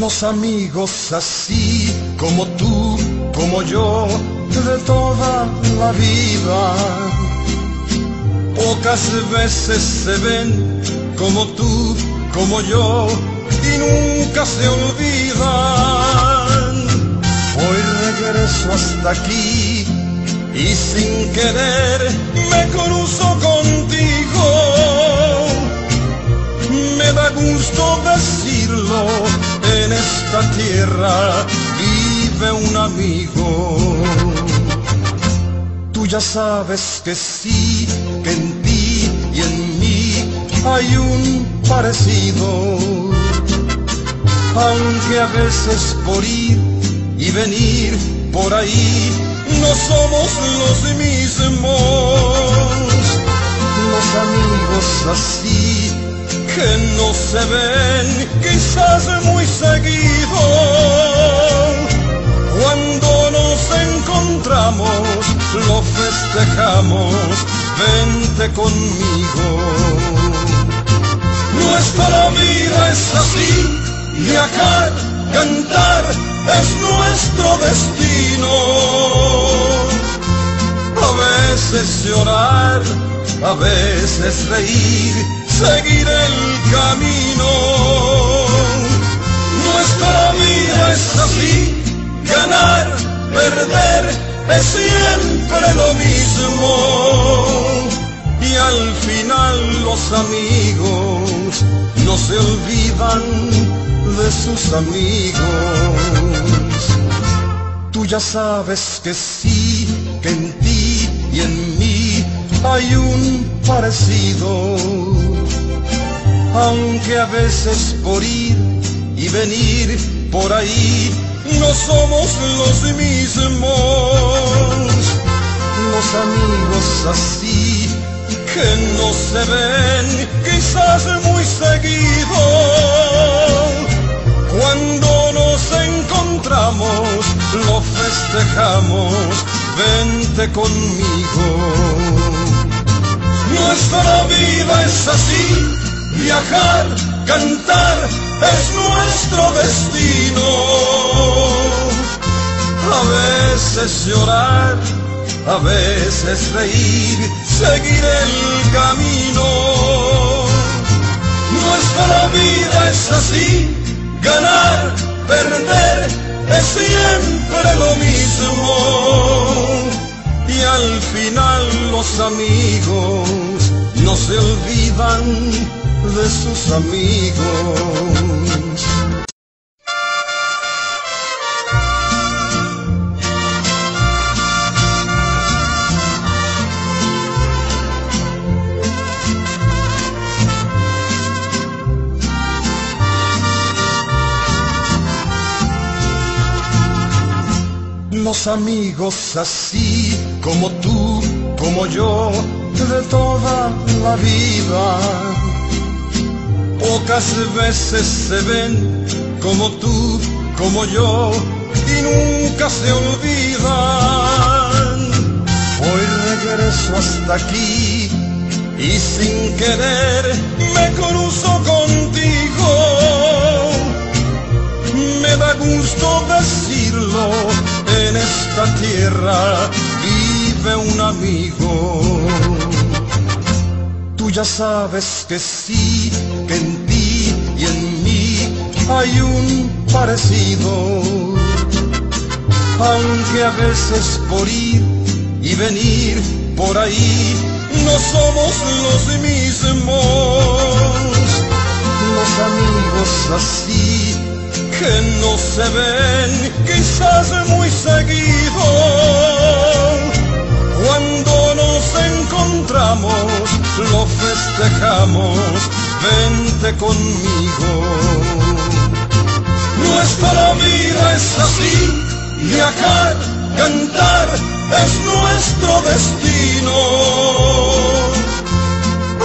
Los amigos así como tú, como yo, de toda la vida. Pocas veces se ven como tú, como yo, y nunca se olvidan. Hoy regreso hasta aquí y sin querer me cruzo esta tierra vive un amigo. Tú ya sabes que sí, que en ti y en mí hay un parecido. Aunque a veces por ir y venir por ahí no somos los mismos. Los amigos así que no se ven quizás muy seguido. Cuando nos encontramos lo festejamos, vente conmigo. Nuestra vida es así, viajar, cantar, es nuestro destino. A veces llorar, a veces reír, seguir el camino. Nuestra vida es así, ganar, perder, es siempre lo mismo. Y al final los amigos no se olvidan de sus amigos. Tú ya sabes que sí, que en ti y en mí hay un parecido. Aunque a veces por ir y venir por ahí no somos los mismos. Los amigos así que no se ven quizás muy seguido. Cuando nos encontramos lo festejamos, vente conmigo. Nuestra vida es así, viajar, cantar, es nuestro destino. A veces llorar, a veces reír, seguir el camino. Nuestra vida es así, ganar, perder, es siempre lo mismo. Y al final los amigos no se olvidan de sus amigos. Los amigos así como tú, como yo, de toda la vida. Pocas veces se ven como tú, como yo, y nunca se olvidan. Hoy regreso hasta aquí y sin querer me cruzo contigo. Me da gusto decirlo, en esta tierra vive un amigo. Tú ya sabes que sí, hay un parecido. Aunque a veces por ir y venir por ahí no somos los mismos. Los amigos así que no se ven quizás muy seguido. Cuando nos encontramos lo festejamos, vente conmigo. Nuestra vida es así, viajar, cantar, es nuestro destino.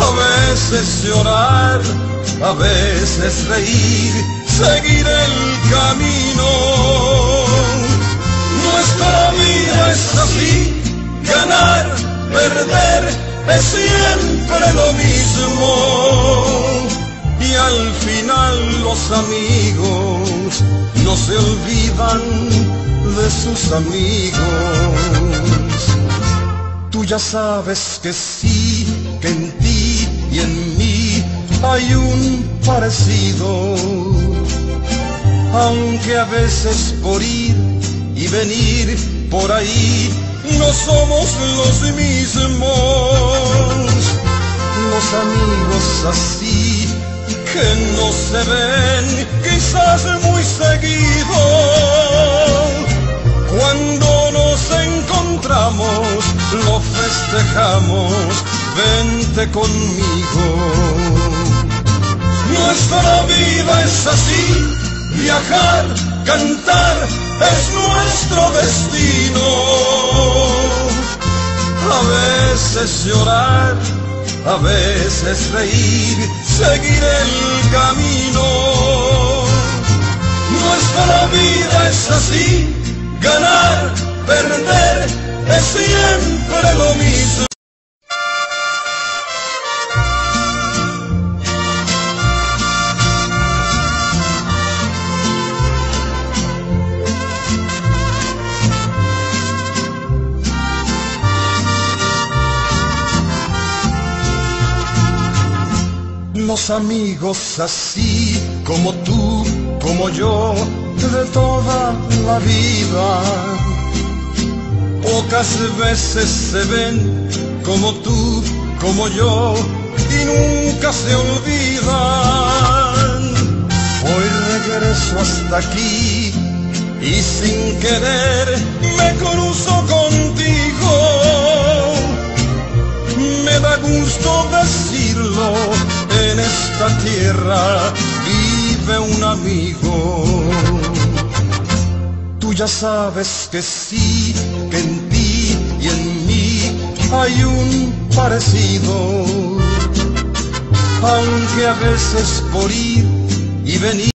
A veces llorar, a veces reír, seguir el camino. Nuestra vida es así, ganar, perder, es siempre lo mismo. Y al final los amigos se olvidan de sus amigos. Tú ya sabes que sí, que en ti y en mí hay un parecido. Aunque a veces por ir y venir por ahí no somos los mismos. Los amigos así que no se ven quizás festejamos, vente conmigo. Nuestra vida es así, viajar, cantar, es nuestro destino. A veces llorar, a veces reír, seguir el camino. Nuestra vida es así, ganar, perder, es siempre lo mismo. Los amigos así como tú, como yo, de toda la vida. Pocas veces se ven como tú, como yo, y nunca se olvidan. Hoy regreso hasta aquí y sin querer me cruzo contigo. Me da gusto decirlo en esta tierra vive un amigo. Ya sabes que sí, que en ti y en mí hay un parecido. Aunque a veces por ir y venir